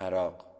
عراق.